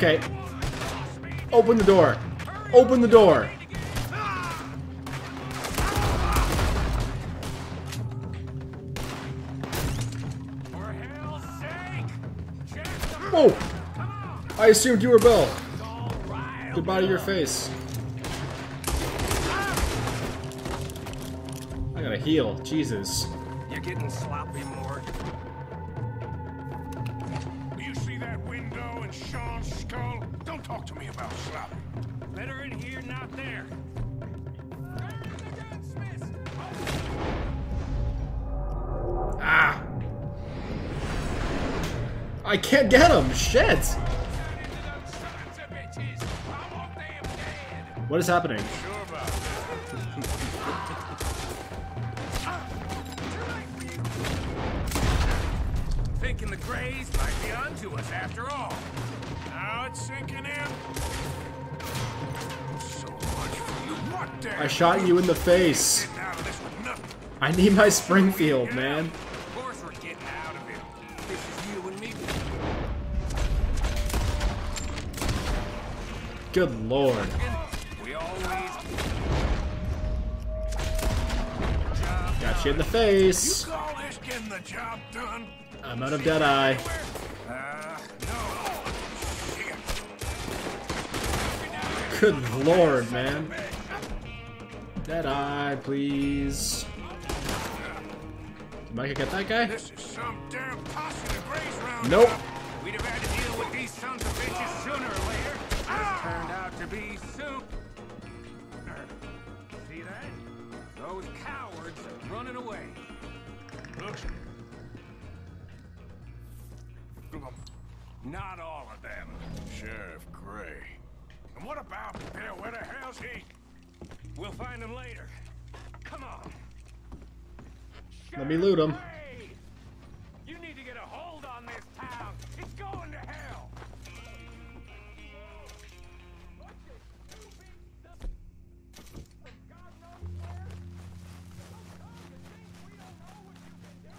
[SPEAKER 3] Okay. Open the door. Open the door. Whoa! I assumed you were Bill. Goodbye to your face. I gotta heal. Jesus.
[SPEAKER 16] You're getting sloppy,
[SPEAKER 3] Get him! Shit! What is happening?
[SPEAKER 16] Thinking the Grays might be onto us after all.
[SPEAKER 4] Now it's sinking in. So much for you. What?
[SPEAKER 3] I shot you in the face.
[SPEAKER 4] Getting out of this with nothing.
[SPEAKER 3] I need my Springfield, man. Good lord. Got you in the face.
[SPEAKER 4] You call this getting the?
[SPEAKER 3] I'm out of.
[SPEAKER 4] Uh, no. Shit.
[SPEAKER 3] Good lord, man. Deadeye, please. Did I get that guy?
[SPEAKER 4] This
[SPEAKER 16] Those cowards are running away.
[SPEAKER 4] Looks.
[SPEAKER 16] Not all of them.
[SPEAKER 4] Sheriff Gray. And what about Bill? Where the hell's he?
[SPEAKER 16] We'll find them later. Come on.
[SPEAKER 3] Let me loot him.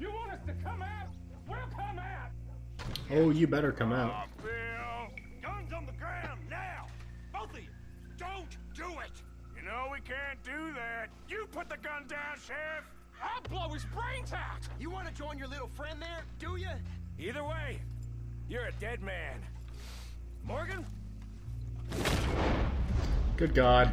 [SPEAKER 16] You
[SPEAKER 3] want us to come out? We'll come out.
[SPEAKER 1] Oh, you better come out.
[SPEAKER 4] Ah, Bill, guns on the ground now. Both of you, don't do it. You know we can't do that. You put the gun down, Sheriff.
[SPEAKER 3] I'll blow his brains out.
[SPEAKER 10] You want to join your little friend there, do you?
[SPEAKER 3] Either way, you're a dead man. Morgan?
[SPEAKER 1] Good God.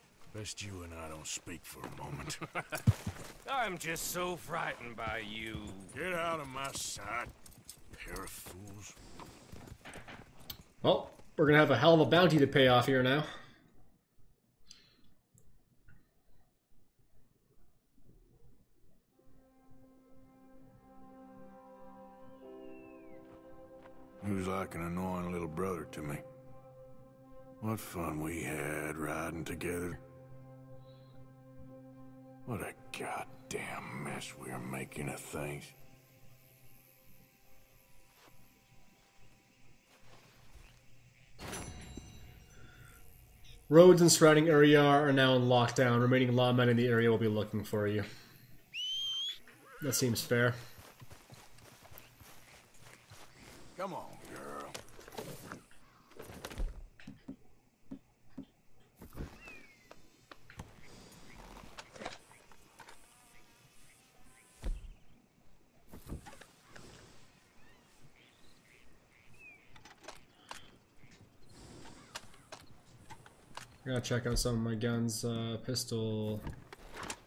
[SPEAKER 4] best you and I don't speak for a moment.
[SPEAKER 3] I'm just so frightened by you.
[SPEAKER 4] Get out of my sight, pair of fools.
[SPEAKER 1] Well, we're gonna have a hell of a bounty to pay off here now.
[SPEAKER 4] He was like an annoying little brother to me. What fun we had riding together. What a goddamn mess we are making of things.
[SPEAKER 1] Roads and surrounding area are now in lockdown. Remaining lawmen in the area will be looking for you. That seems fair.
[SPEAKER 4] Come on, girl.
[SPEAKER 1] I gotta check out some of my guns. Uh, pistol,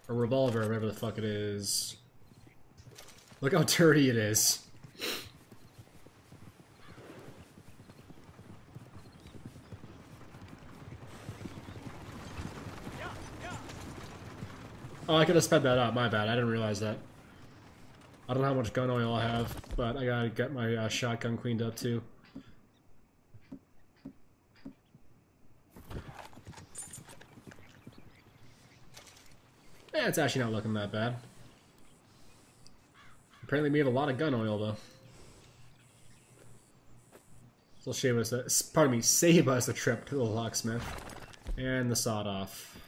[SPEAKER 1] or revolver, whatever the fuck it is. Look how dirty it is. Oh, I could have sped that up. My bad. I didn't realize that. I don't know how much gun oil I have, but I gotta get my uh, shotgun cleaned up too. It's actually not looking that bad. Apparently we have a lot of gun oil though. So save us a, pardon me, save us a trip to the locksmith. And the sawed off.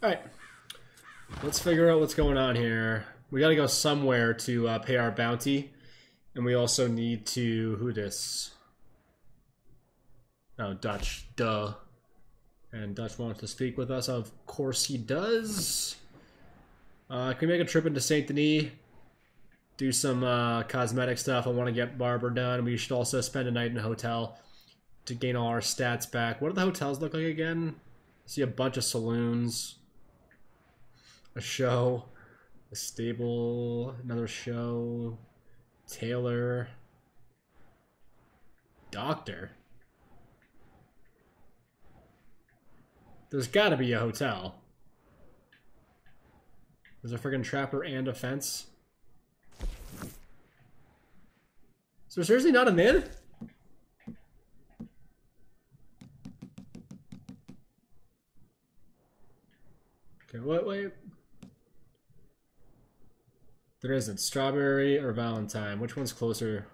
[SPEAKER 1] Alright. Let's figure out what's going on here. We gotta go somewhere to uh, pay our bounty. And we also need to... Who this? Oh, Dutch. Duh. And Dutch wants to speak with us. Of course he does. Uh, can we make a trip into Saint Denis? Do some uh, cosmetic stuff. I want to get barber done. We should also spend a night in a hotel to gain all our stats back. What do the hotels look like again? See a bunch of saloons. A show. A stable. Another show. Taylor. Doctor. There's gotta be a hotel. There's a friggin' trapper and a fence. So seriously not a inn? Okay, what, wait. There isn't. Strawberry or Valentine? Which one's closer?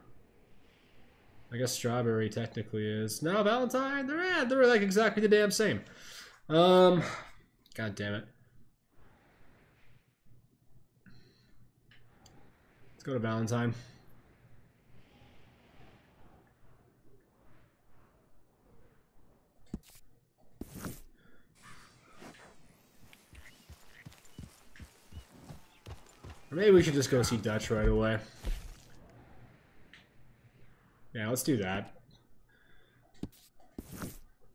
[SPEAKER 1] I guess strawberry technically is. No, Valentine, they're yeah, they're like exactly the damn same. Um God damn it. Let's go to Valentine. Maybe we should just go see Dutch right away. Yeah, let's do that.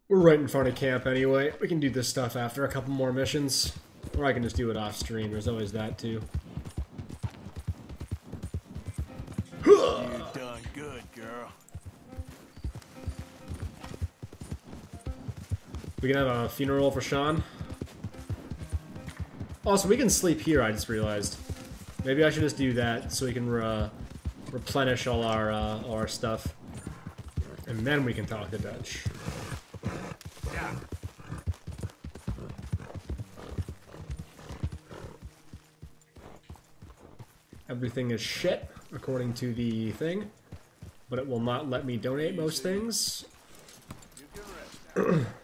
[SPEAKER 1] We're right in front of camp anyway. We can do this stuff after a couple more missions. Or I can just do it off stream. There's always that too.
[SPEAKER 5] You've done good, girl.
[SPEAKER 1] We can have a funeral for Sean. Also, we can sleep here, I just realized. Maybe I should just do that so we can uh, replenish all our, uh, all our stuff. And then we can talk to Dutch. Yeah. Everything is shit, according to the thing. But it will not let me donate most things.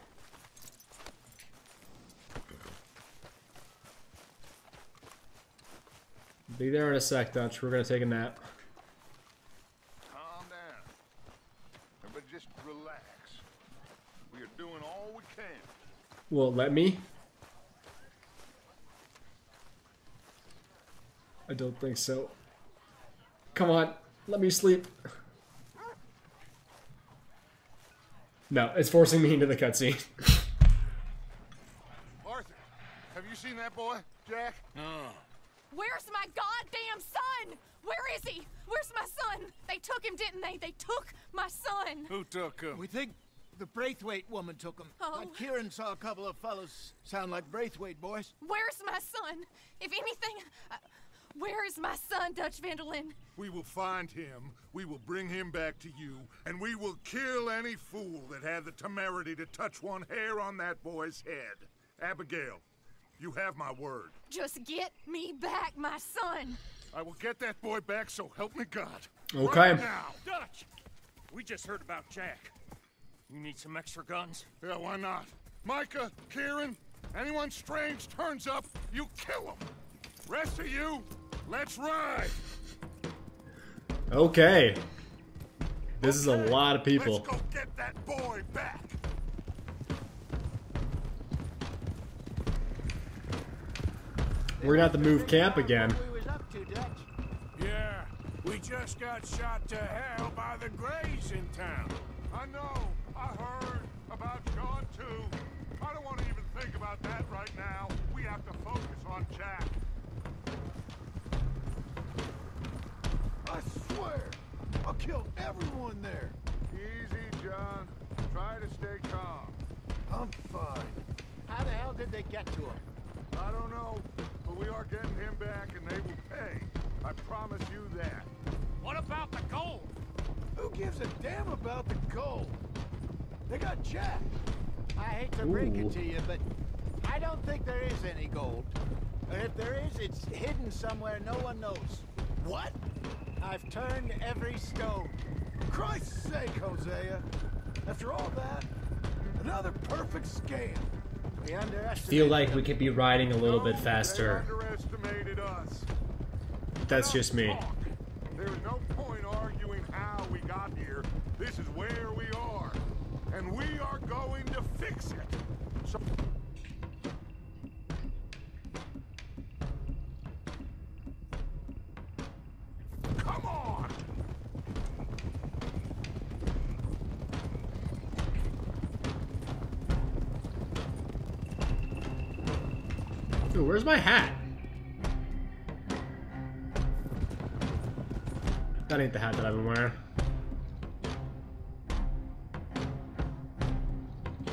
[SPEAKER 1] Be there in a sec, Dutch. We're gonna take a nap.
[SPEAKER 6] Calm down. Everybody just relax. We are doing all we can.
[SPEAKER 1] Will it let me? I don't think so. Come on, let me sleep. No, it's forcing me into the cutscene.
[SPEAKER 6] Arthur, have you seen that boy, Jack?
[SPEAKER 5] No.
[SPEAKER 14] Where's my goddamn son? Where is he? Where's my son? They took him, didn't they? They took my son.
[SPEAKER 5] Who took him?
[SPEAKER 17] We think the Braithwaite woman took him.
[SPEAKER 14] Oh.
[SPEAKER 17] But Kieran saw a couple of fellows sound like Braithwaite boys.
[SPEAKER 14] Where's my son? If anything, uh, where is my son, Dutch van der Linde?
[SPEAKER 6] We will find him, we will bring him back to you, and we will kill any fool that had the temerity to touch one hair on that boy's head. Abigail, you have my word.
[SPEAKER 14] Just get me back, my son.
[SPEAKER 6] I will get that boy back, so help me God.
[SPEAKER 1] Okay.
[SPEAKER 6] Right now.
[SPEAKER 3] Dutch! We just heard about Jack. You need some extra guns?
[SPEAKER 6] Yeah, why not? Micah, Kieran, anyone strange turns up, you kill them. Rest of you, let's ride.
[SPEAKER 1] Okay. This is a lot of people.
[SPEAKER 6] Let's go get that boy back.
[SPEAKER 1] We're gonna have to move camp again.
[SPEAKER 17] We was up to, Dutch.
[SPEAKER 4] Yeah, we just got shot to hell by the Grays in town.
[SPEAKER 6] I know. I heard about Sean too. I don't want to even think about that right now. We have to focus on Jack.
[SPEAKER 4] I swear, I killed everyone there.
[SPEAKER 6] Easy, John. Try to stay calm.
[SPEAKER 4] I'm fine.
[SPEAKER 17] How the hell did they get to him?
[SPEAKER 6] I don't know, but we are getting him back and they will pay. I promise you that.
[SPEAKER 3] What about the gold?
[SPEAKER 4] Who gives a damn about the gold? They got Jack.
[SPEAKER 17] I hate to break it to you, but I don't think there is any gold. Or if there is, it's hidden somewhere no one knows.
[SPEAKER 4] What?
[SPEAKER 17] I've turned every stone.
[SPEAKER 4] Christ's sake, Hosea. After all that, another perfect scam.
[SPEAKER 17] We underestimated
[SPEAKER 1] Feel like we could be riding a little bit faster. That's just me.
[SPEAKER 6] There is no point arguing how we got here. This is where we are. And we are going to fix it. So
[SPEAKER 1] where's my hat? That ain't the hat that I've been wearing.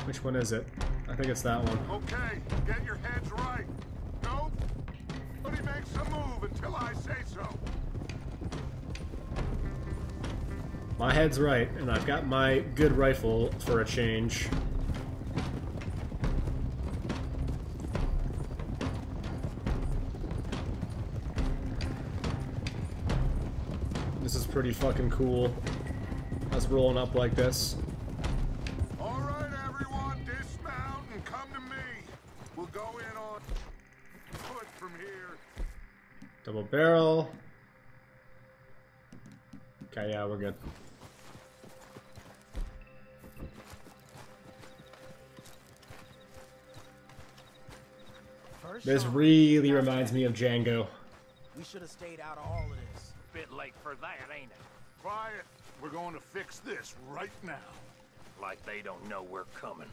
[SPEAKER 1] Which one is it? I think it's that one.
[SPEAKER 6] Okay, get your heads right. Nope. Nobody makes a move until I say so.
[SPEAKER 1] My head's right, and I've got my good rifle for a change. Pretty fucking cool. us rolling up like this.
[SPEAKER 6] All right, everyone, dismount and come to me. We'll go in on foot from here.
[SPEAKER 1] Double barrel. Okay, yeah, we're good. This really reminds me of Django.
[SPEAKER 17] We should have stayed out all of this.
[SPEAKER 2] Bit late for that, ain't it?
[SPEAKER 6] Quiet. We're going to fix this right now.
[SPEAKER 2] Like they don't know we're coming.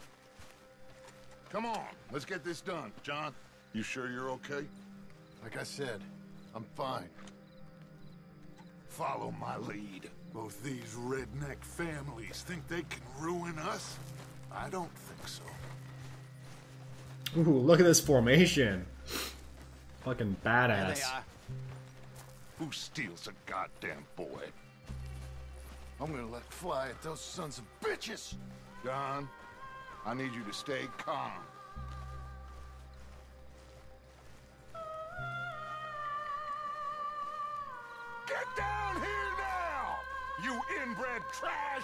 [SPEAKER 6] Come on, let's get this done. John, you sure you're okay? Like I said, I'm fine. Follow my lead. Both these redneck families think they can ruin us? I don't think so.
[SPEAKER 1] Ooh, look at this formation. Fucking badass.
[SPEAKER 6] Who steals a goddamn boy? I'm gonna let fly at those sons of bitches! Don, I need you to stay calm. Get down here now! You inbred trash!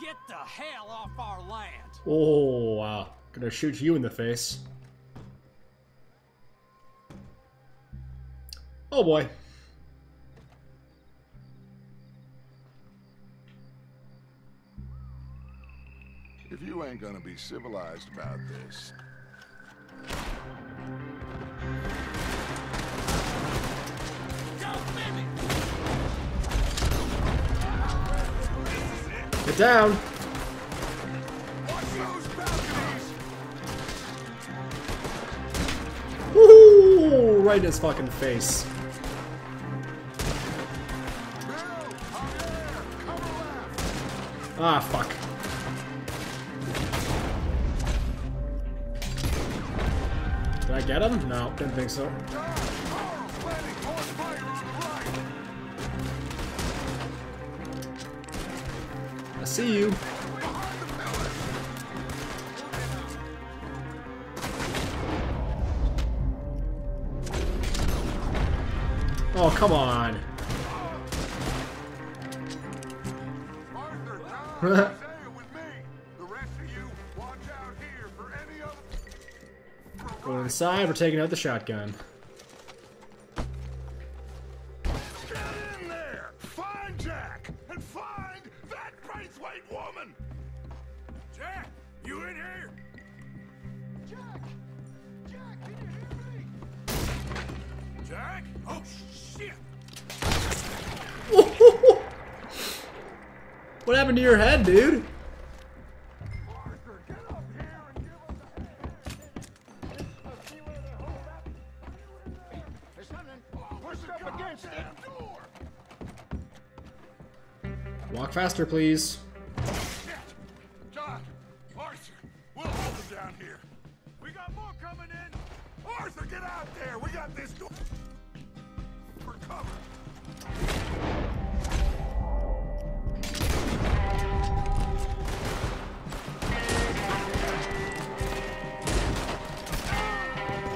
[SPEAKER 16] Get the hell off our land!
[SPEAKER 1] Oh, wow. Gonna shoot you in the face. Oh boy.
[SPEAKER 6] If you ain't gonna be civilized about this,
[SPEAKER 1] Get down. Woohoo! Right in his fucking face. Ah, fuck. Did I get him? No, didn't think so. See you. Oh, come on. Going inside, we're taking out the shotgun. Faster, please.
[SPEAKER 6] Arthur! We'll hold them down here. We got more coming in! Arthur, get out there! We got this door! For cover!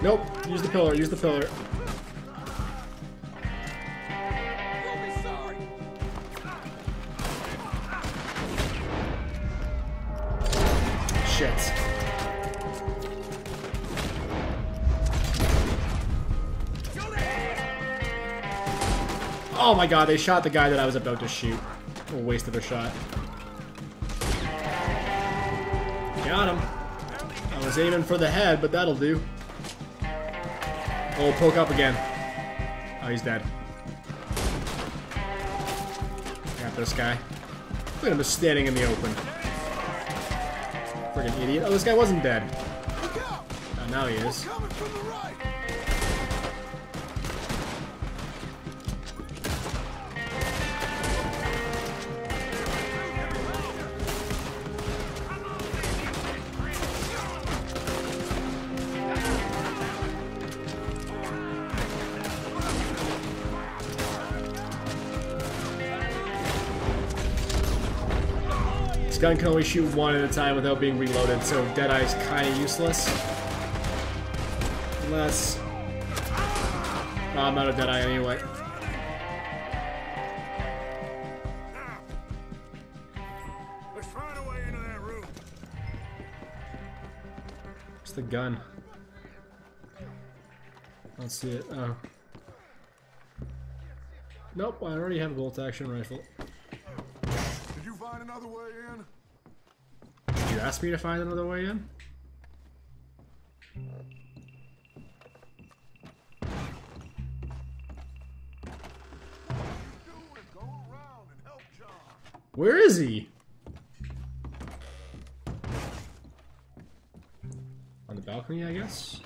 [SPEAKER 1] Nope. Use the pillar. Use the pillar. Oh my god, they shot the guy that I was about to shoot. A waste of a shot. Got him. I was aiming for the head, but that'll do. Oh, poke up again. Oh, he's dead. Got this guy. Look at him just standing in the open. Friggin' idiot. Oh, this guy wasn't dead. Oh, now he is. Gun can only shoot one at a time without being reloaded, so Deadeye's kind of useless. Unless... Oh, I'm not a Deadeye anyway.
[SPEAKER 6] Let's find a way into that room.
[SPEAKER 1] Where's the gun? I don't see it. Oh. Nope, I already have a bolt action rifle.
[SPEAKER 6] Did you find another way in?
[SPEAKER 1] You ask me to find another way in? Where is he? On the balcony, I guess?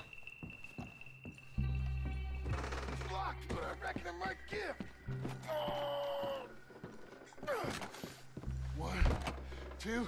[SPEAKER 6] One, two,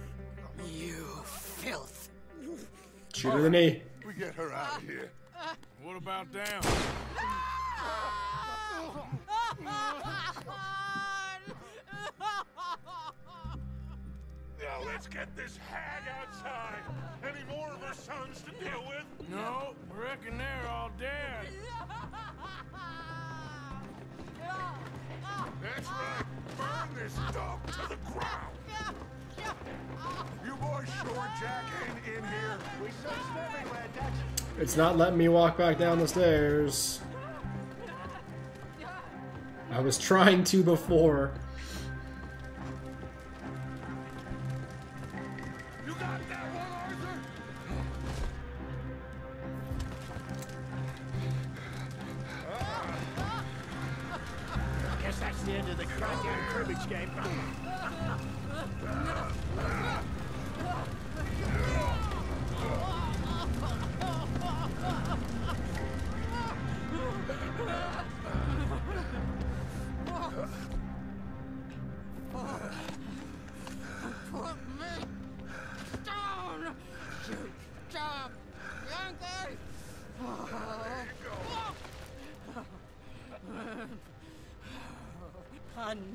[SPEAKER 11] You filth.
[SPEAKER 1] Shoot her in the knee.
[SPEAKER 6] We get her out of here.
[SPEAKER 4] What about down?
[SPEAKER 6] Now let's get this hag outside. Any more of her sons to deal with?
[SPEAKER 4] No, reckon they're all dead.
[SPEAKER 6] That's right. Burn this dog to the ground.
[SPEAKER 1] It's not letting me walk back down the stairs. I was trying to before.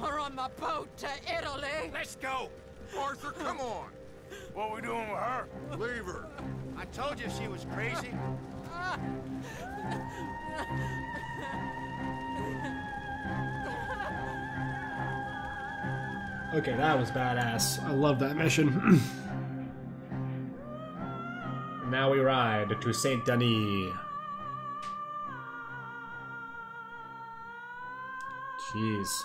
[SPEAKER 11] Or on the boat to Italy.
[SPEAKER 17] Let's go.
[SPEAKER 6] Arthur, come on.
[SPEAKER 4] What are we doing with her?
[SPEAKER 6] Leave her.
[SPEAKER 17] I told you she was crazy.
[SPEAKER 1] Okay, that was badass. I love that mission. Now we ride to Saint Denis. Jeez.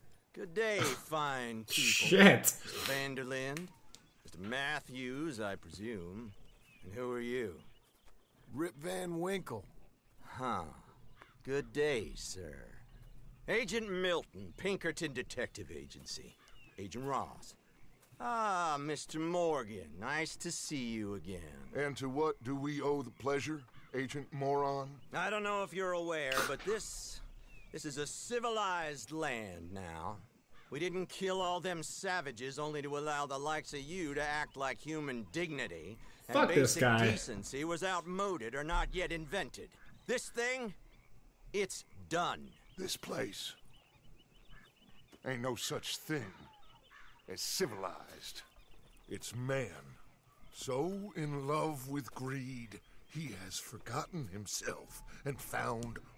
[SPEAKER 18] Good day, fine people.
[SPEAKER 1] Shit.
[SPEAKER 18] Mr. van der Linde. Mr. Matthews, I presume. And who are you?
[SPEAKER 19] Rip Van Winkle.
[SPEAKER 18] Huh. Good day, sir. Agent Milton, Pinkerton Detective Agency. Agent Ross. Ah, Mr. Morgan. Nice to see you again.
[SPEAKER 6] And to what do we owe the pleasure, Agent Moron?
[SPEAKER 18] I don't know if you're aware, but this. This is a civilized land now. We didn't kill all them savages only to allow the likes of you to act like human dignity. And
[SPEAKER 1] Fuck this
[SPEAKER 18] basic
[SPEAKER 1] guy.
[SPEAKER 18] decency was outmoded or not yet invented. This thing, it's done.
[SPEAKER 6] This place. Ain't no such thing as civilized. It's man. So in love with greed, he has forgotten himself and found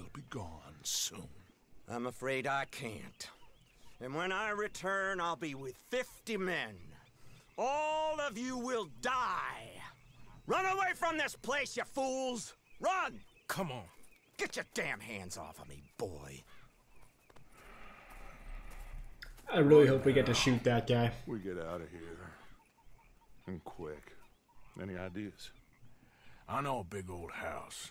[SPEAKER 6] We'll be gone soon.
[SPEAKER 18] I'm afraid I can't. And when I return, I'll be with 50 men. All of you will die. Run away from this place, you fools! Run!
[SPEAKER 3] Come on.
[SPEAKER 18] Get your damn hands off of me, boy.
[SPEAKER 1] I really hope we get to shoot that guy.
[SPEAKER 6] We get out of here. And quick. Any ideas?
[SPEAKER 4] I know a big old house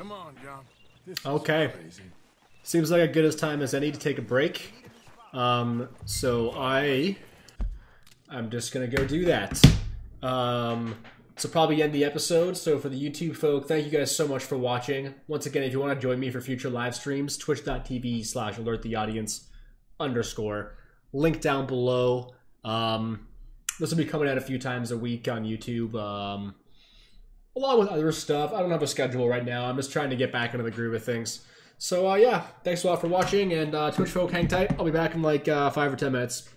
[SPEAKER 4] Come on, John. This
[SPEAKER 1] Okay. Seems like a good as time as any to take a break. Um, so I, I'm just gonna go do that. Um, so probably end the episode. So for the YouTube folk, thank you guys so much for watching. Once again, if you want to join me for future live streams, twitch.tv slash alert the audience underscore. Link down below. Um, this will be coming out a few times a week on YouTube. Um, along with other stuff. I don't have a schedule right now. I'm just trying to get back into the groove of things. So uh, yeah, thanks a lot for watching, and uh, Twitch folk, hang tight. I'll be back in like uh, five or ten minutes.